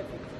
Perfecto.